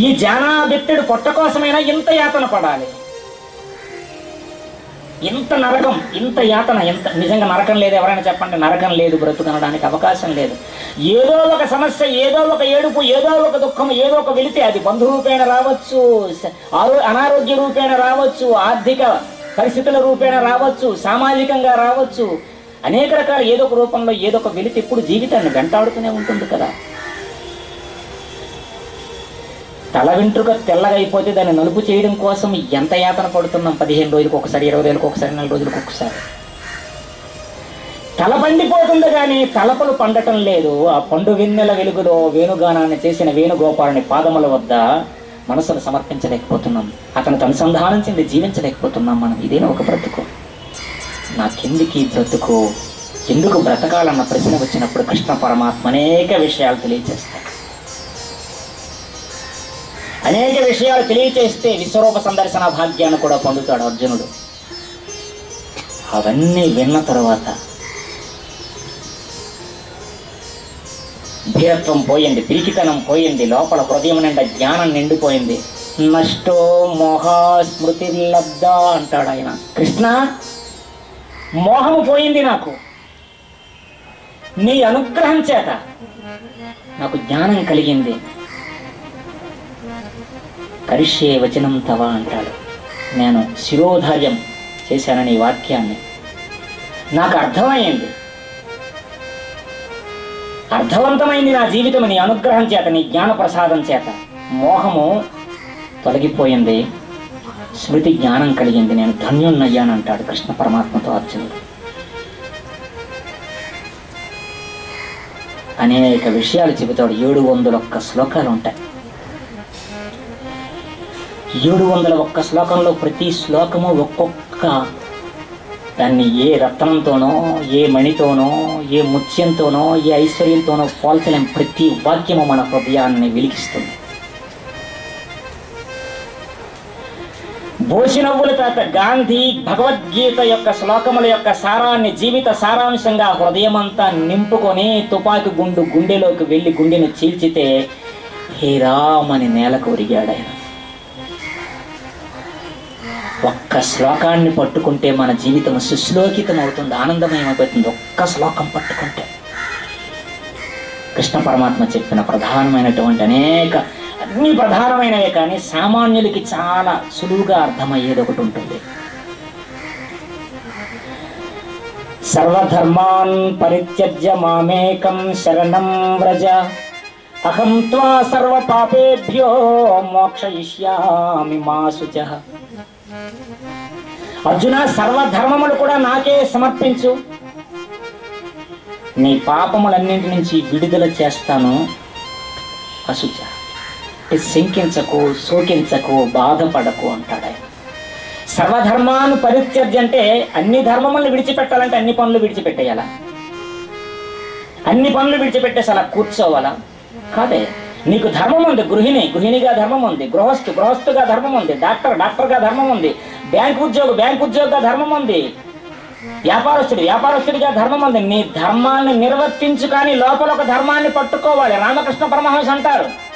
ఈ జానాబెత్తెడు పొట్ట కోసమైనా ఇంత యాతన పడాలి. ఇంత నరకం ఇంత యాతన ఎంత నిజంగా నరకం లేదు ఎవరైనా చెప్పండి నరకం లేదు బ్రతుకనడానికి అవకాశం లేదు. ఏదో ఒక సమస్య ఏదో ఒక ఏడుపు ఏదో ఒక దుఃఖం ఏదో ఒక వెళితే అది బంధు రూపేణ రావచ్చు అనారోగ్య రూపేణ రావచ్చు ఆర్థిక పరిస్థితుల రూపేణ రావచ్చు సామాజికంగా రావచ్చు. అనేక రకాల ఏదో ఒక రూపంలో ఏదో ఒక వెలితి ఇప్పుడు జీవితాన్ని వెంటాడుతూనే ఉంటుంది కదా. తల వెంట్రుక తెల్లగా అయిపోతే దాన్ని నలుపు చేయడం కోసం ఎంత యాతన పడుతున్నాం? పదిహేను రోజులకు ఒకసారి ఇరవై రోజులకు ఒకసారి నెల రోజులకు ఒకసారి. తల పండిపోతుంది కానీ తలపలు పండటం లేదు. ఆ పండు వెన్నెల వెలుగులో వేణుగానాన్ని చేసిన వేణుగోపాలని పాదముల వద్ద మనసును సమర్పించలేకపోతున్నాం. అతనికి అనుసంధానం చెంది జీవించలేకపోతున్నాం మనం. ఇదేనా ఒక బ్రతుకు? నా కిందికి బ్రతుకు? ఎందుకు బ్రతకాలన్న ప్రశ్న వచ్చినప్పుడు కృష్ణ పరమాత్మ అనేక విషయాలు తెలియజేస్తాయి అనేక విషయాలు తెలియచేస్తే విశ్వరూప సందర్శన భాగ్యాన్ని కూడా పొందుతాడు అర్జునుడు. అవన్నీ విన్న తర్వాత ధీరత్వం పోయింది పిరికితనం పోయింది లోపల హృదయం నిండా జ్ఞానం నిండిపోయింది. నష్టో మోహ స్మృతి లబ్ధ అంటాడు ఆయన. కృష్ణ మోహము పోయింది నాకు. నీ అనుగ్రహం చేత నాకు జ్ఞానం కలిగింది. కరిష్యే వచనం తవ అంటాడు. నేను శిరోధార్యం చేశానని వాక్యాన్ని. నాకు అర్థమైంది. అర్థవంతమైంది నా జీవితం నీ అనుగ్రహం చేత నీ జ్ఞాన ప్రసాదం చేత. మోహము తొలగిపోయింది. స్మృతి జ్ఞానం కలిగింది. నేను ధన్యున్నయ్యానంటాడు కృష్ణ పరమాత్మతో అర్జునుడు. అనేక విషయాలు చెబుతాడు. ఏడు వందల ఒక్క శ్లోకాలు ఉంటాయి. ఏడు వందల ఒక్క శ్లోకంలో ప్రతి శ్లోకము ఒక్కొక్క దాన్ని ఏ రత్నంతోనో ఏ మణితోనో ఏ ముత్యంతోనో ఏ ఐశ్వర్యంతోనో పోల్చలేం ప్రతి వాక్యము మన హృదయాన్ని వెలిగిస్తుంది. భూషణవ్వుల తాత గాంధీ భగవద్గీత యొక్క శ్లోకముల యొక్క సారాన్ని జీవిత సారాంశంగా హృదయమంతా నింపుకొని తుపాకి గుండు గుండెలోకి వెళ్ళి గుండెను చీల్చితే హే రామని నేలకు ఒరిగాడు ఆయన ఒక్క శ్లోకాన్ని పట్టుకుంటే మన జీవితం సుశ్లోకితం అవుతుంది ఆనందమయమైపోతుంది. ఒక్క శ్లోకం పట్టుకుంటే. కృష్ణ పరమాత్మ చెప్పిన ప్రధానమైనటువంటి అనేక అన్ని ప్రధానమైనవే కానీ సామాన్యులకి చాలా సులువుగా అర్థమయ్యేది ఒకటి ఉంటుంది. సర్వధర్మాన్ పరిత్యజ్య మామేకం శరణం వ్రజ. అహం త్వా సర్వ పాపేభ్యో మోక్షయిష్యామి మా శుచ అర్జున సర్వధర్మములు కూడా నాకే సమర్పించు. నీ పాపములన్నింటి నుంచి విడుదల చేస్తాను. అశుచ శంకించకు శోకించకు బాధపడకు అంటాడు ఆయన. సర్వధర్మాను పరిత్యజ్య అంటే అన్ని ధర్మములను విడిచిపెట్టాలంటే అన్ని పనులు విడిచిపెట్టేయాలా? అన్ని పనులు విడిచిపెట్టేసి అలా కూర్చోవాలా? కాదే. నీకు ధర్మం ఉంది గృహిణి. గృహిణిగా ధర్మం ఉంది గృహస్థు గృహస్థుగా ధర్మం ఉంది డాక్టర్ డాక్టర్గా ధర్మం ఉంది బ్యాంక్ ఉద్యోగి బ్యాంక్ ఉద్యోగిగా ధర్మం ఉంది. వ్యాపారస్తుడు వ్యాపారస్తుడిగా ధర్మం ఉంది. నీ ధర్మాన్ని నిర్వర్తించు కానీ లోపల ఒక ధర్మాన్ని పట్టుకోవాలి. రామకృష్ణ పరమహంస అంటారు.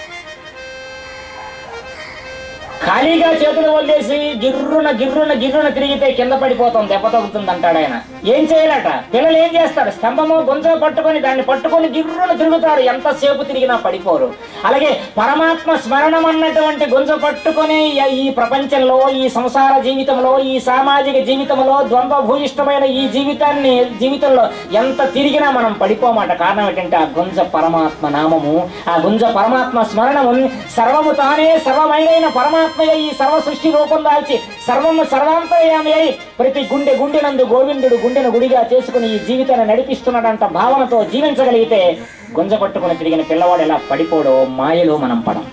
ఖాళీగా చేతులు వదిలేసి గిర్రున గిర్రున గిర్రున తిరిగితే కింద పడిపోతాం దెబ్బ తగ్గుతుంది అంటాడు ఆయన. ఏం చేయాలట? పిల్లలు ఏం చేస్తారు? స్తంభము గొంతు పట్టుకొని దాన్ని పట్టుకొని గిర్రున తిరుగుతారు. ఎంతసేపు తిరిగినా పడిపోరు. అలాగే పరమాత్మ స్మరణం అన్నటువంటి గుంజ పట్టుకొని ఈ ప్రపంచంలో ఈ సంసార జీవితంలో ఈ సామాజిక జీవితంలో ద్వంద్వ భూయిష్టమైన ఈ జీవితాన్ని జీవితంలో ఎంత తిరిగినా మనం పడిపోమాట. కారణం ఏంటంటే ఆ గుంజ పరమాత్మ నామము ఆ గుంజ పరమాత్మ స్మరణము సర్వము తానే సర్వమైన పరమాత్మయ్య ఈ సర్వ సృష్టి రూపం దాల్చి సర్వము సర్వాంతర్యామి అయి ప్రతి గుండె గుండెనందు గోవిందుడు గుండెను గుడిగా చేసుకుని ఈ జీవితాన్ని నడిపిస్తున్నాడంట భావనతో జీవించగలిగితే గుంజ పట్టుకుని తిరిగిన పిల్లవాడు ఎలా పడిపోడో మాయలో మనం పడం.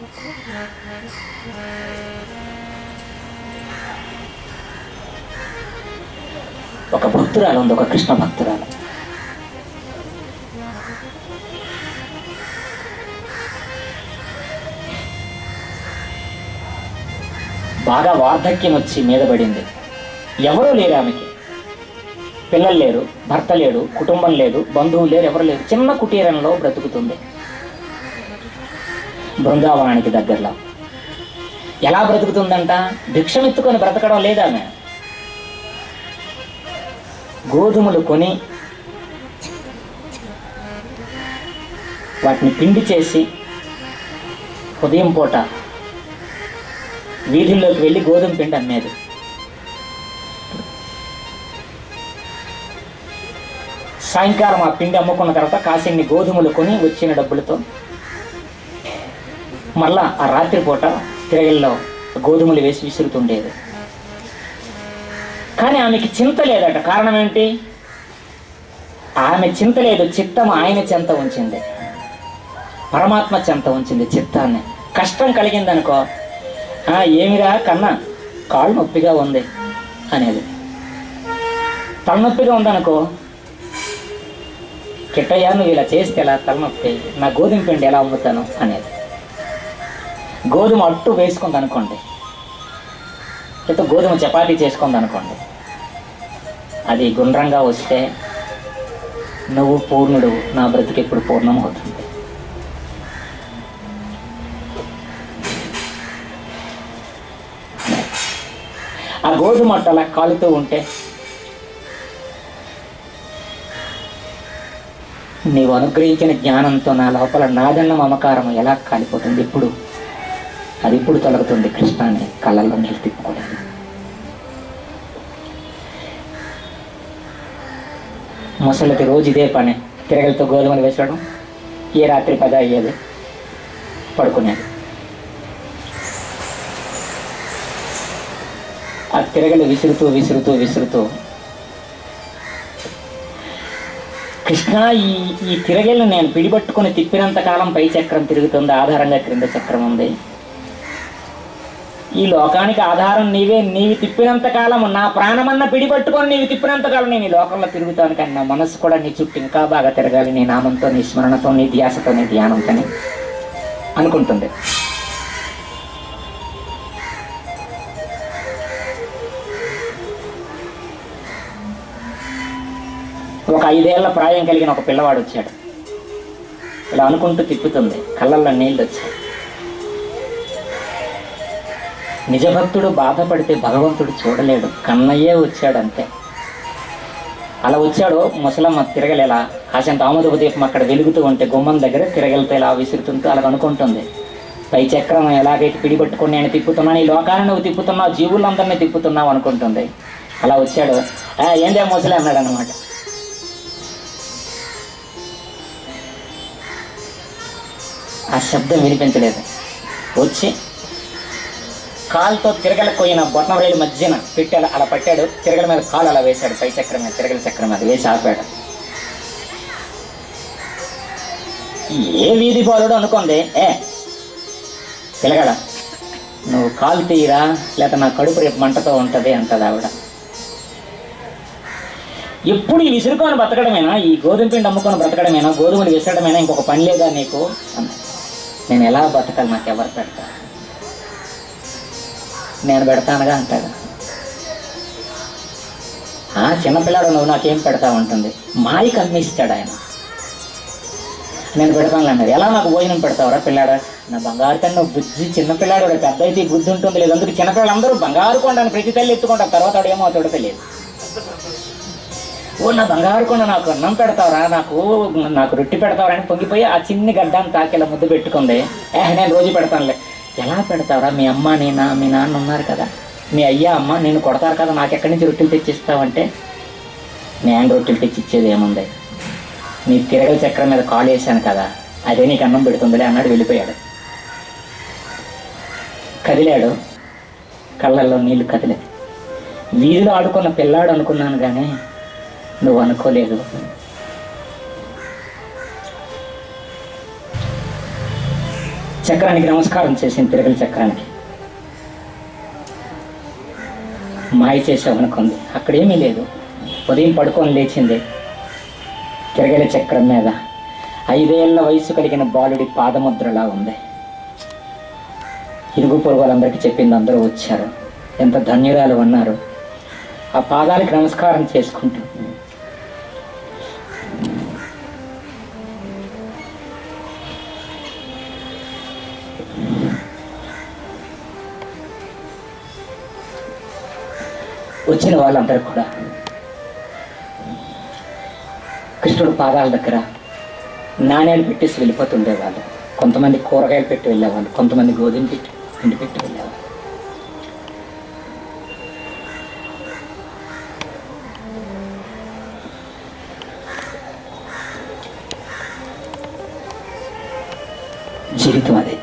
ఒక భక్తురాలు ఉంది ఒక కృష్ణ భక్తురాలు. బాగా వార్ధక్యం వచ్చి మీద పడింది. ఎవరూ లేరు ఆమెకి. పిల్లలు లేరు భర్త లేడు కుటుంబం లేదు బంధువులు లేరు ఎవరు లేరు. చిన్న కుటీరంలో బ్రతుకుతుంది. బృందావనానికి దగ్గరలో. ఎలా బ్రతుకుతుందంట? భిక్షమెత్తుకొని బ్రతకడం లేదా ఆమె? గోధుమలు కొని వాటిని పిండి చేసి ఉదయం పూట వీధుల్లోకి వెళ్ళి గోధుమ పిండి అమ్మేది. సాయంకాలం ఆ పిండి అమ్ముకున్న తర్వాత కాసిన్ని గోధుమలు కొని వచ్చిన డబ్బులతో మళ్ళా ఆ రాత్రిపూట తిరగల్లో గోధుమలు వేసి విసురుతుండేది. కానీ ఆమెకి చింత లేదట. కారణం ఏంటి? ఆమె చింత లేదు. చిత్తం ఆయన చెంత ఉంచింది. పరమాత్మ చెంత ఉంచింది చిత్తాన్ని. కష్టం కలిగిందనుకో ఏమిరా కన్నా? కాళ్ళు నొప్పిగా ఉంది అనేది. తలనొప్పిగా ఉందనుకో. కిట్టయ్య నువ్వు ఇలా చేస్తే ఎలా? తలనొప్పి. నా గోధుమ పిండి ఎలా అమ్ముతాను అనేది. గోధుమ అట్టు వేసుకుంది అనుకోండి. లేకపోతే గోధుమ చపాతీ చేసుకుంది అనుకోండి. అది గుండ్రంగా వస్తే నువ్వు పూర్ణుడు నా బ్రతికి ఎప్పుడు పూర్ణం అవుతుంది. ఆ గోధుమ అట్టు అలా కాలుతూ ఉంటే నీవు అనుగ్రహించిన జ్ఞానంతో నా లోపల నాదన్న మమకారం ఎలా కాలిపోతుంది? ఇప్పుడు అది ఇప్పుడు తొలగుతుంది. కృష్ణాన్ని కళ్ళల్లో నీళ్ళు తిప్పుకోలేదు. ముసలికి రోజు ఇదే పని. తిరగలతో గోధుమలు వేసడం ఏ రాత్రి పద అయ్యేది పడుకునేది. ఆ తిరగలు విసురుతూ విసురుతూ విసురుతూ. కృష్ణ ఈ ఈ తిరగలను నేను పిడిపట్టుకుని తిప్పినంత కాలం పై చక్రం తిరుగుతుంది ఆధారంగా క్రింద చక్రం ఉంది. ఈ లోకానికి ఆధారం నీవే నీవి తిప్పినంత కాలం నా ప్రాణమన్న పిడిపట్టుకొని నీవి తిప్పినంత కాలం నేను ఈ లోకంలో తిరుగుతాను కానీ నా మనసు కూడా నీ చుట్టూ ఇంకా బాగా తిరగాలి నీ నామంతో నీ స్మరణతో నీ ధ్యాసతో నీ ధ్యానంతో అనుకుంటుంది. ఒక ఐదేళ్ళ ప్రాయం కలిగిన ఒక పిల్లవాడు వచ్చాడు. ఇలా అనుకుంటూ తిప్పుతుంది. కళ్ళల్లో నీళ్ళు వచ్చాయి. నిజభక్తుడు బాధపడితే భగవంతుడు చూడలేడు. కన్నయ్యే వచ్చాడు అంతే అలా వచ్చాడు ముసలమ్మ తిరగలేలా. కాసేంత ఆముదపు దీపం అక్కడ వెలుగుతూ ఉంటే గుమ్మం దగ్గర తిరగలితే ఇలా విసురుతుంటూ అలా అనుకుంటుంది. పై చక్రం ఎలాగైతే పిడిపట్టుకుని నేను తిప్పుతున్నాను ఈ లోకాన్ని నువ్వు తిప్పుతున్నావు జీవులందరినీ తిప్పుతున్నావు అనుకుంటుంది. అలా వచ్చాడు. "ఆ, ఏందే ముసలి? అన్నాడు అనమాట ఆ శబ్దం వినిపించలేదు. వచ్చి కాలుతో తిరగల పోయిన బొట్టం రైలు మధ్యన పెట్టి అలా అలా పట్టాడు. తిరగల మీద కాలు అలా వేశాడు. పై చక్రం మీద తిరగల చక్రం మీద వేసి ఆపాడు. ఏ వీధి బాలుడు అనుకోండి ఏ? తిరగడ నువ్వు కాలు తీయరా? లేక నా కడుపు రేపు మంటతో ఉంటుంది అంటది ఆవిడ. ఎప్పుడు ఈ విసురుకొని బ్రతకడమేనా? ఈ గోధుమ పిండి అమ్ముకొని బ్రతకడమేనా? గోధుమలు విసరడమేనా? ఇంకొక పని లేదా నీకు? అన్నది. నేను ఎలా బతకాలి నాకు ఎవరు పెడతారు? నేను పెడతానుగా అంటాడు. ఆ చిన్నపిల్లాడు నువ్వు నాకేం పెడతా ఉంటుంది? మాయకి అమ్మిస్తాడు ఆయన. నేను పెడతాను అన్నాడు ఎలా నాకు భోజనం పెడతావురా పిల్లాడు? నా బంగారు కన్నా బుద్ధి చిన్నపిల్లాడు పెద్ద అయితే బుద్ధి ఉంటుంది. లేదు అందుకు చిన్నపిల్లలందరూ బంగారు కొండని ప్రతి తల్లి ఎత్తుకుంటారు. తర్వాత ఏమో అవుతాడో తెలియదు. ఓ నా బంగారు కొండ నాకు అన్నం పెడతావరా నాకు నాకు రొట్టి పెడతావరా అని పొంగిపోయి ఆ చిన్ని గడ్డాన్ని తాకేలా ముద్దు పెట్టుకుంది. ఏ నేను రోజు పెడతానులే. ఎలా పెడతావరా? మీ అమ్మ నేనా మీ నాన్న ఉన్నారు కదా. మీ అయ్యా అమ్మ నేను కొడతారు కదా నాకు ఎక్కడి నుంచి రొట్టెలు తెచ్చిస్తావంటే? నేను రొట్టెలు తెచ్చి ఇచ్చేది ఏముంది? నీ తిరగల చక్రం మీద కాల్ చేశాను కదా అదే నీకు అన్నం పెడుతుందిలే అన్నాడు వెళ్ళిపోయాడు. కదిలాడు. కళ్ళల్లో నీళ్ళు కదిలే వీధిలో ఆడుకున్న పిల్లాడు అనుకున్నాను కానీ నువ్వు అనుకోలేదు. చక్రానికి నమస్కారం చేసింది తిరగల చక్రానికి. మాయ చేసావు అనుకుంది. అక్కడేమీ లేదు. ఉదయం పడుకొని లేచింది తిరగల చక్రం మీద. ఐదేళ్ళ వయసు కలిగిన బాలుడి పాదముద్రలా ఉంది. ఇరుగు పొరుగు వాళ్ళందరికీ చెప్పింది అందరూ వచ్చారు. ఎంత ధన్యురాలు ఉన్నారు ఆ పాదాలకు నమస్కారం చేసుకుంటూ వచ్చిన వాళ్ళందరూ కూడా. కృష్ణుడు పాదాల దగ్గర నాణ్యాలు పెట్టేసి వెళ్ళిపోతుండేవాళ్ళు. కొంతమంది కూరగాయలు పెట్టి వెళ్ళేవాళ్ళు కొంతమంది గోధుమ పెట్టి పిండి పెట్టి వెళ్ళేవాళ్ళు. జీవితం అదే.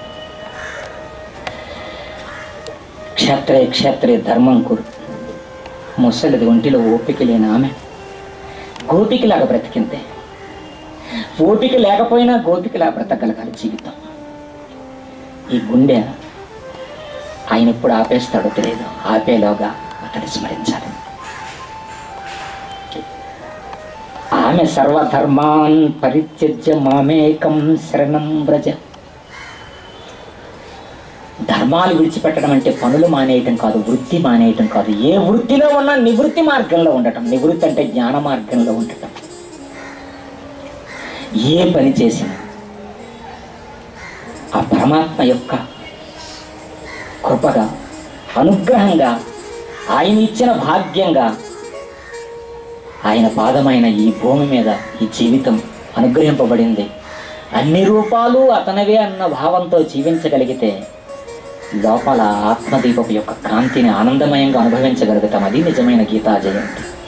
క్షేత్రే క్షేత్రే ధర్మం కురు. ముసలిది ఒంటిలో ఓపిక లేని ఆమె. గోపికలాగా బ్రతికిందే. ఓపిక లేకపోయినా గోపికలా బ్రతకగలగాలి జీవితం. ఈ గుండె ఆయన ఎప్పుడు ఆపేస్తాడో తెలియదు. ఆపేలోగా అతడి స్మరించాలి. ఆమె సర్వధర్మాన్ పరిత్యజ్య మామేకం శరణం వ్రజ. ధర్మాలు విడిచిపెట్టడం అంటే పనులు మానేయటం కాదు వృత్తి మానేయటం కాదు. ఏ వృత్తిలో ఉన్నా నివృత్తి మార్గంలో ఉండటం నివృత్తి అంటే జ్ఞాన మార్గంలో ఉండటం. ఏ పని చేసినా ఆ పరమాత్మ యొక్క కృపగా అనుగ్రహంగా ఆయన ఇచ్చిన భాగ్యంగా ఆయన పాదమైన ఈ భూమి మీద ఈ జీవితం అనుగ్రహింపబడింది. అన్ని రూపాలు అతనివే అన్న భావంతో జీవించగలిగితే లోపల ఆత్మదీపపు యొక్క కాంతిని ఆనందమయంగా అనుభవించగలుగుతాం అది నిజమైన గీతా జయంతి